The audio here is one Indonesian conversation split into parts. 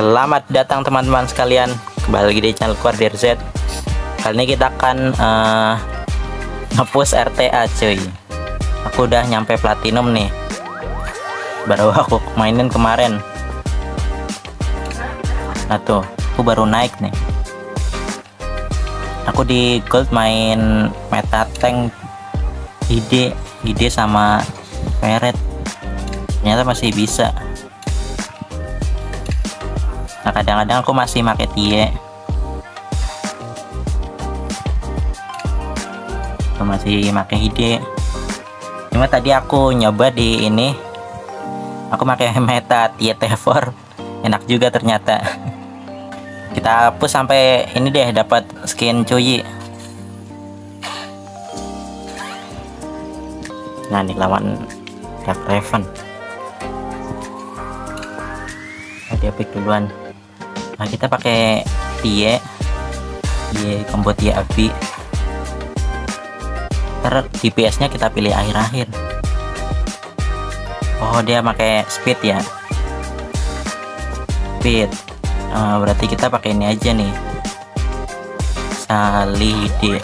Selamat datang teman-teman sekalian. Kembali lagi di channel Quardir Z. Kali ini kita akan uh, Ngepush RTA cuy. Aku udah nyampe platinum nih. Baru aku mainin kemarin. Nah tuh Aku baru naik nih. Aku di gold main meta tank ide ide sama Peret ternyata masih bisa nah kadang-kadang aku masih pakai tie. Aku masih pakai ide. Cuma tadi aku nyoba di ini. Aku pakai meta tie tevor enak juga ternyata. Kita hapus sampai ini deh dapat skin cuy nah ini lawan Dark Raven. Nah, dia pick duluan nah kita pakai tie. Tie combo tie api ntar DPS nya kita pilih akhir-akhir. Oh dia pakai speed ya? Speed. Uh, berarti kita pakai ini aja nih. Salihide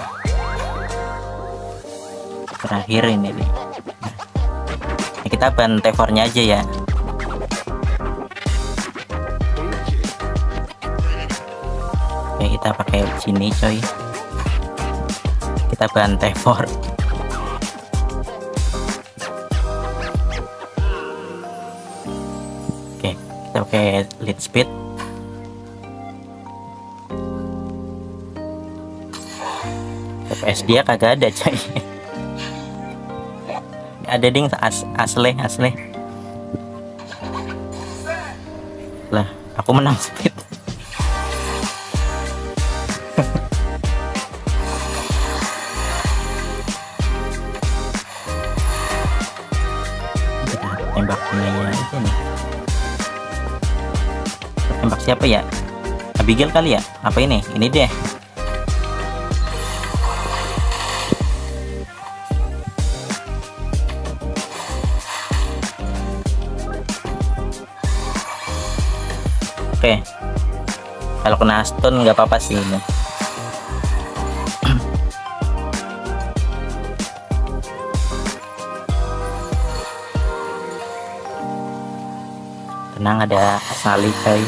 terakhir ini nih. Nah, kita ban tevornya aja ya Oke kita pakai sini coy. Kita ban tevor Oke kita pakai lead speed. TPS dia kagak ada coy. Ada ding. As asli asli lah aku menang speed tembak ini aja nih. Tembak siapa ya? Abigail kali ya? Apa ini? Ini deh Oke. Kalau kena stun nggak apa-apa sih ini. Tenang ada Sali coy.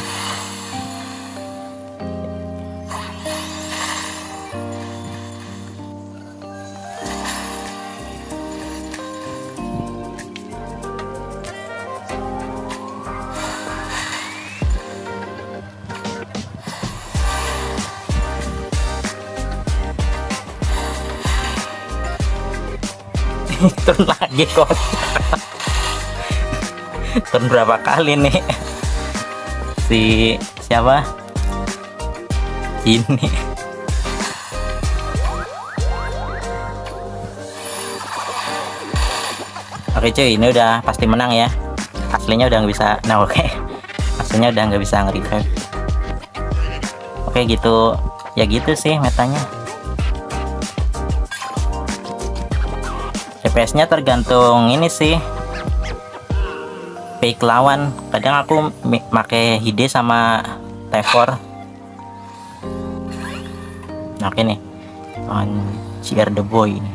turun lagi kok turun berapa kali nih? Si siapa? Ini. Oke cuy ini udah pasti menang ya. Aslinya udah nggak bisa nah oke. Aslinya udah nggak bisa nge-revive. Oke gitu. Ya gitu sih metanya. DPS nya tergantung ini sih fake lawan. Kadang aku pakai hide sama tevor nah, oke nih. On cheer the boy ini.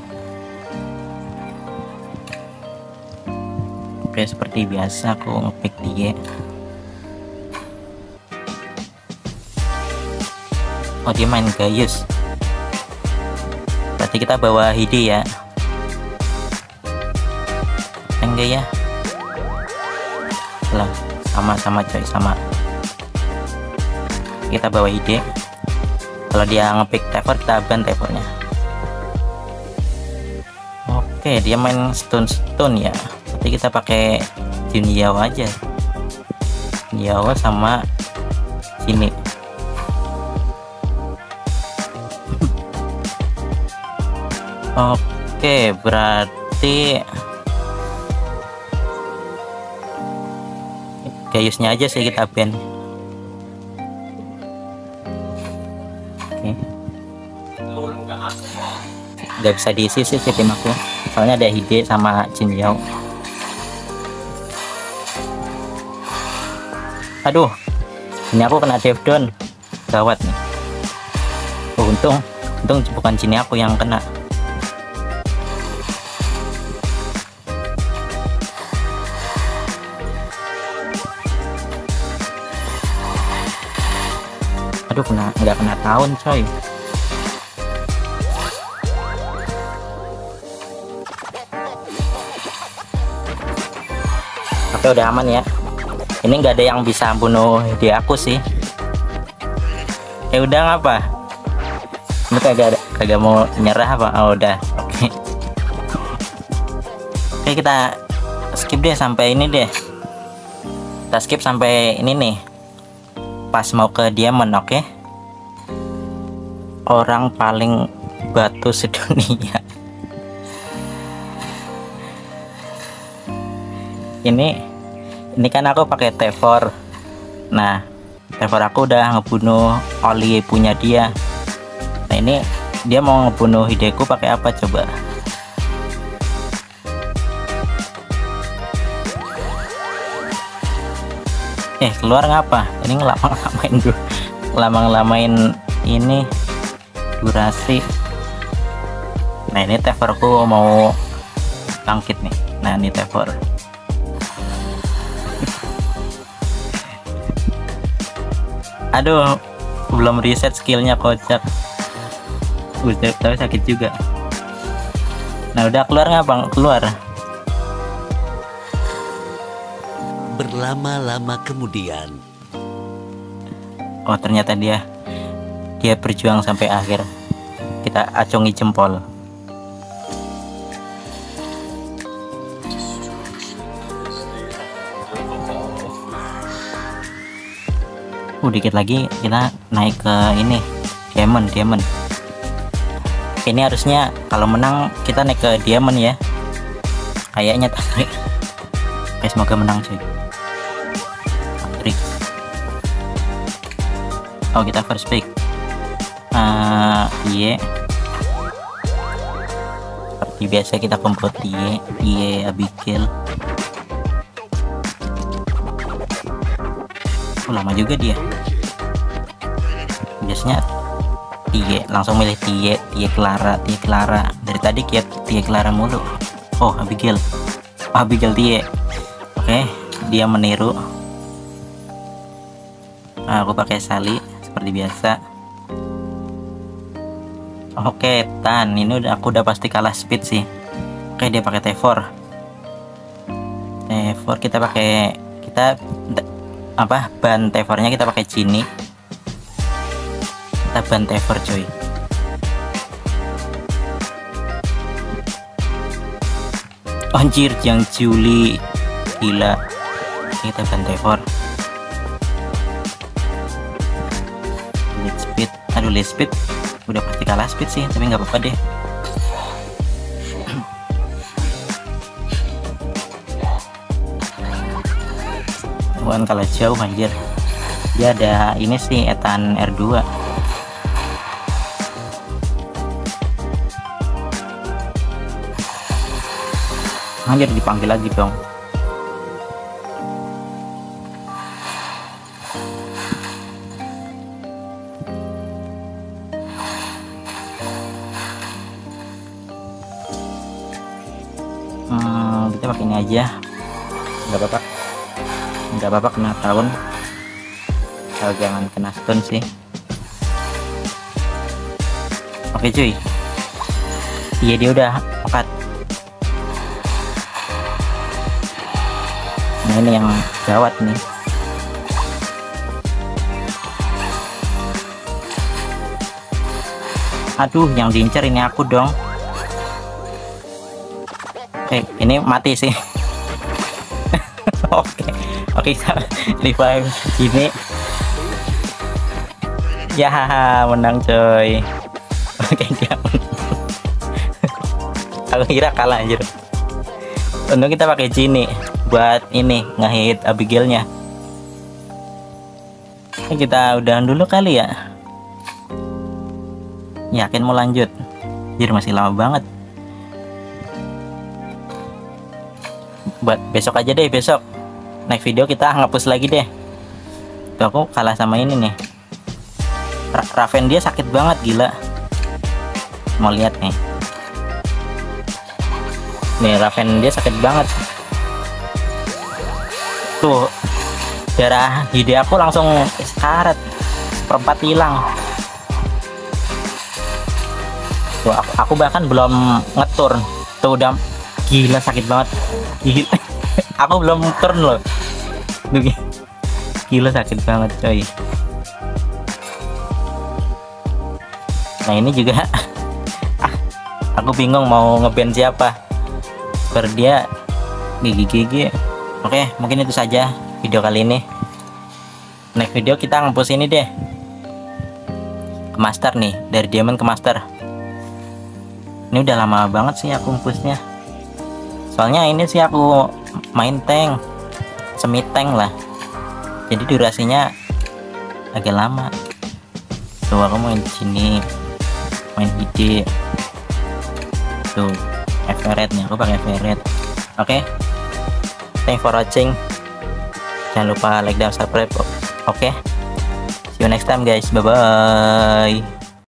Oke seperti biasa aku ngepick dia oh dia main Gaius. Berarti kita bawa hide ya. Enggak ya lah sama-sama coy sama. Kita bawa ide. Kalau dia ngepick tevor kita ban tevornya oke dia main stun stun ya. Berarti kita pakai Junyawa aja. Junyawa sama sini oke berarti Gaiusnya aja sih kita oke. Nggak bisa diisi sih tim aku. Soalnya ada Hide sama Jin Yao. Aduh ini aku kena dev down. Gawat nih. Oh, untung. Untung bukan sini aku yang kena aduh kena nggak kena tahun coy. Oke udah aman ya. Ini nggak ada yang bisa bunuh di aku sih. Ya udah ngapa ini kagak kagak mau nyerah apa? Oh udah. Oke. Oke kita skip deh sampai ini deh. Kita skip sampai ini nih pas mau ke diamond oke? Orang paling batu sedunia. Ini ini kan aku pakai T4 nah T4 aku udah ngebunuh Oli punya dia. Nah ini dia mau ngebunuh Hideku pakai apa coba eh keluar ngapa? Ini ngelamang-lamain dulu ngelamang-lamain ini durasi. Nah ini T4 ku mau bangkit nih. Nah ini T4 aduh belum reset skillnya kocak. Udah tapi sakit juga. Nah udah keluar nggak bang keluar berlama-lama kemudian. Oh ternyata dia dia berjuang sampai akhir. Kita acungi jempol. Uh dikit lagi kita naik ke ini diamond diamond. Ini harusnya kalau menang kita naik ke diamond ya. Kayaknya tapi semoga menang cuy oh kita first pick. Uh, iya seperti biasa kita kompot iye iye abigail oh, lama juga dia. Biasanya Tie langsung milih Tie Tie Clara Tie Clara. Dari tadi kiat Tie Clara mulu. Oh Abigail oh, Abigail Tie oke dia meniru. Nah, aku pakai Sali seperti biasa. Oke Tan ini udah aku udah pasti kalah speed sih. Oke dia pakai T4 T4 kita pakai kita apa? Ban T4 nya kita pakai Cini kita ban T4 cuy. Anjir yang Juli gila. Kita ban T4 lead speed. Udah pasti kalah speed sih tapi nggak apa-apa deh. Bukan kalau jauh anjir. Dia ada ini sih etan R2 anjir dipanggil lagi dong hmm, kita pakai ini aja. Nggak apa-apa. Nggak apa-apa kena tahun kalau jangan kena stun sih. Oke cuy. Iya dia udah empat nah ini yang gawat nih. Aduh yang diincar ini aku dong oke ini mati sih. Oke oke kita revive gini ya menang coy. Oke dia aku kira kalah anjir. Untung kita pakai Gini buat ini ngehit Abigailnya. Kita udahan dulu kali ya. Yakin mau lanjut? Jadi masih lama banget buat besok aja deh besok. Next video kita ngapus lagi deh. Tuh aku kalah sama ini nih. Ra Raven dia sakit banget gila. Mau lihat nih. Nih Raven dia sakit banget. Tuh darah ide aku langsung sekarat perempat hilang. Tuh aku, aku bahkan belum ngetur tuh udah gila sakit banget. Aku belum turn loh. Gila sakit banget coy. Nah ini juga. Ah, aku bingung mau ngeband siapa. Per dia gigi gigi oke mungkin itu saja video kali ini. Next video kita ngepost ini deh. Ke master nih dari diamond ke master. Ini udah lama banget sih aku ngepostnya soalnya ini sih aku main tank semi tank lah. Jadi durasinya agak lama. Tuh aku main di sini main ide tuh Everett nih aku pakai Everett oke. Okay? thank for watching. Jangan lupa like dan subscribe oke. Okay? see you next time guys. Bye bye